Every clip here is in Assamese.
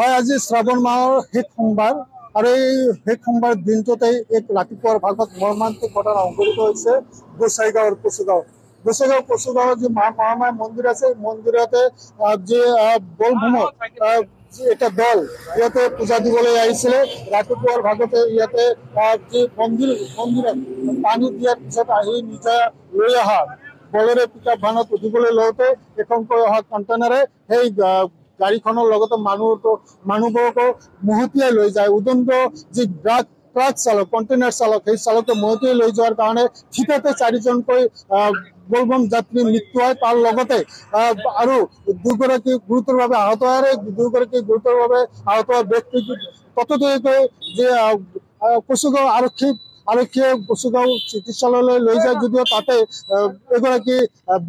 হয় আজি শ্ৰাৱণ মাহৰ শেষ সোমবাৰ। আৰু এই শেষ সোমবাৰ দিনটোতেই এক ৰাতিপুৱাৰ ভাগত মৰ্মান্তিক ঘটনা সংঘটিত হৈছে গোসাইগাঁৱৰ কচুগাঁও গোসাইগাঁও কচুগাঁৱৰ যি মা মহামায়া মন্দিৰ আছে এই মন্দিৰতে যি বলভূমত এটা দল ইয়াতে পূজা দিবলৈ আহিছিলে। ৰাতিপুৱাৰ ভাগতে ইয়াতে যি মন্দিৰ মন্দিৰত পানী দিয়াৰ পিছত আহি নিজে লৈ অহা বলেৰে পিকআপ ভানত উঠিবলৈ লওঁতে এখনকৈ অহা কণ্টেইনাৰে সেই গাড়ীখনৰ লগতে মানুহটো মানুহবোৰকো মহতিয়াই লৈ যায়। উদণ্ড যি ট্ৰাক ট্ৰাক চালক কণ্টেইনাৰ চালক সেই চালকে মহতিয়াই লৈ যোৱাৰ কাৰণে ঠিকতে চাৰিজনকৈ আহ, বলবম যাত্ৰী মৃত্যু হয়। তাৰ লগতে আৰু দুগৰাকী গুৰুতৰভাৱে আহত হয় আৰু দুগৰাকী গুৰুতৰভাৱে আহত হোৱা ব্যক্তি তততীয়াকৈ যে কচুগাঁও আৰক্ষী আৰক্ষীয়ে কচুগাঁও চিকিৎসালয়লৈ লৈ যায় যদিও তাতে এগৰাকী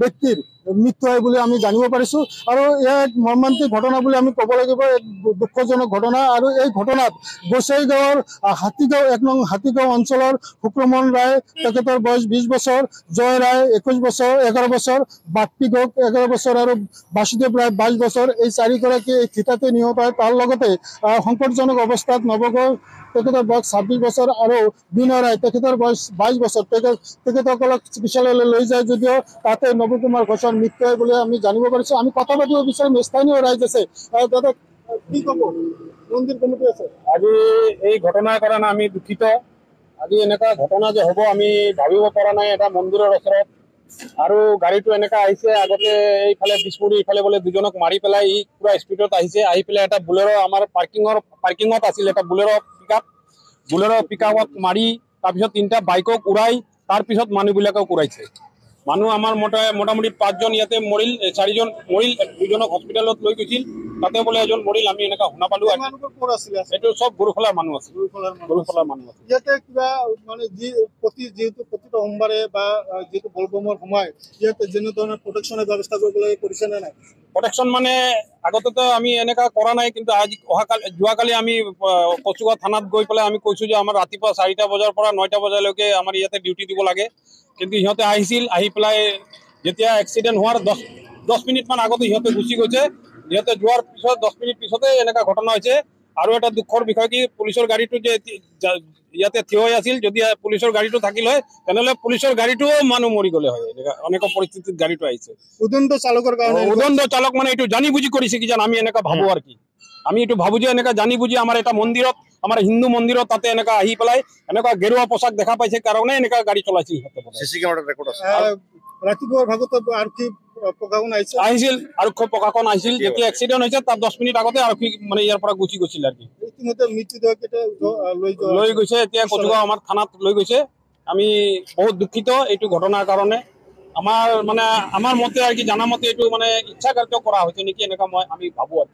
ব্যক্তিৰ মৃত্যু হয় বুলি আমি জানিব পাৰিছো। আৰু এয়া এক মৰ্মান্তিক ঘটনা বুলি আমি ক'ব লাগিব এক দুখজনক ঘটনা। আৰু এই ঘটনাত গোসাইগাঁৱৰ আহ, হাতীগাঁও এক নং হাতীগাঁও অঞ্চলৰ শুক্ৰমন ৰায় তেখেতৰ বয়স বিশ বছৰ জয় ৰায় একৈশ বছৰ এঘাৰ বছৰ বাপ্পী গৌক এঘাৰ বছৰ আৰু বাসুদেৱ ৰায় বাইছ বছৰ। এই চাৰিগৰাকী এই থিতাতে নিহত হয়। তাৰ লগতে সংকটজনক অৱস্থাত নৱগড় তেখেতৰ বয়স ছাব্বিছ বছৰ আৰু বিনয় ৰায় তেখেতৰ বয়স বাইছ বছৰ। তেখেত তেখেতসকলক চিকিৎসালয়লৈ লৈ যায় যদিও তাতে নৱকুমাৰ ঘোষৰ মৃত্যু হয় বুলি আমি জানিব পাৰিছো। আমি কথা পাতিব বিচাৰিম স্থানীয় ৰাইজ আছে। আহ, কি ক'ব মন্দিৰ কমিটি আছে? আজি এই ঘটনাৰ কাৰণে আমি দুখিত। আজি এনেকুৱা ঘটনা যে হ'ব আমি ভাবিব পৰা নাই এটা মন্দিৰৰ ওচৰত। আৰু গাড়ীটো এনেকা আহিছে আগতে এইফালে বিস্মুৰি ইফালে বোলে দুজনক মাৰি পেলাই ই পুৰা স্পীডত আহিছে। আহি পেলাই এটা বুলেৰ' আমাৰ পাৰ্কিঙৰ পাৰ্কিঙত আছিল এটা বুলেৰ' পিক আপ বুলেৰ' পিক আপত মাৰি তাৰপিছত তিনিটা বাইকক উৰাই তাৰপিছত মানুহবিলাকক উৰাইছে। মানুহ আমাৰ মোটা মোটামুটি পাঁচজন ইয়াতে মৰিল চাৰিজন মৰিল দুজনক হস্পিটেলত লৈ গৈছিল। তাতে বোলে এজন মৰিল আমি এনেকা শুনা পালো। এইটো চব গৰুখলাৰ মানুহ আছে গুৰুকুলৰ মানুহ। গৰুখলাৰ মানুহ আছে ইয়াতে কিবা মানে যি প্ৰতি যিহেতু প্ৰতিটো সোমবাৰে বা যিহেতু বলবমৰ সময় ইয়াতে যেনে ধৰণৰ প্ৰটেকশ্যনৰ ব্যৱস্থা কৰিব লাগে কৰিছে নে নাই? প্ৰটেকশ্যন মানে আগতেতো আমি এনেকা কৰা নাই কিন্তু আজি অহাকালি যোৱাকালি আমি কচুগাঁও থানাত গৈ পেলাই আমি কৈছো যে আমাৰ ৰাতিপুৱা চাৰিটা বজাৰ পৰা নৈটা বজালৈকে আমাৰ ইয়াতে ডিউটি দিব লাগে। কিন্তু সিহঁতে আহিছিল আহি পেলাই যেতিয়া এক্সিডেণ্ট হোৱাৰ দহ দহ মিনিটমান আগতে সিহঁতে গুচি গৈছে। সিহঁতে যোৱাৰ পিছত দহ মিনিট পিছতে এনেকা ঘটনা হৈছে। আৰু এটা দুখৰ বিষয় কি পুলিচৰ গাড়ীটো যে ইয়াতে থিয় হৈ আছিল যদি পুলিচৰ গাড়ীটো থাকিল হয় তেনেহ'লে পুলিচৰ গাড়ীটোও মানুহ মৰি গ'লে হয়। এনেকা অনেক পৰিস্থিতিত গাড়ীটো আহিছে। উদন্ত চালকৰ কাৰণে উদণ্ড চালক মানে এইটো জানি বুজি কৰিছে কি জান আমি এনেকা ভাবো আৰু কি। আমি এইটো ভাবো যে এনেকা জানি বুজি আমাৰ এটা মন্দিৰত আমাৰ হিন্দু মন্দিৰত তাতে এনেকা আহি পেলাই এনেকুৱা গেৰুৱা পোচাক দেখা পাইছে কাৰণে এনেকা গাড়ী চলাইছে ৰাতিপুৱাৰ ভাগত আৰক্ষী প্ৰশাসন আহিছে? আহিছিল আৰক্ষী প্ৰশাসন আহিছিল। যেতিয়া এক্সিডেণ্ট হৈছে তাৰ দহ মিনিট আগতে আৰক্ষী মানে ইয়াৰ পৰা গুচি গৈছিল আৰু কি। ইতিমধ্যে মৃত্যুদেহ কেইটা লৈ গৈছে এতিয়া কচুগাঁও আমাৰ থানাত লৈ গৈছে। আমি বহুত দুখিত এইটো ঘটনাৰ কাৰণে। আমাৰ মানে আমাৰ মতে আৰু কি জানা মতে এইটো মানে ইচ্ছাকাৰ্য কৰা হৈছে নেকি এনেকুৱা মই আমি ভাবো আৰু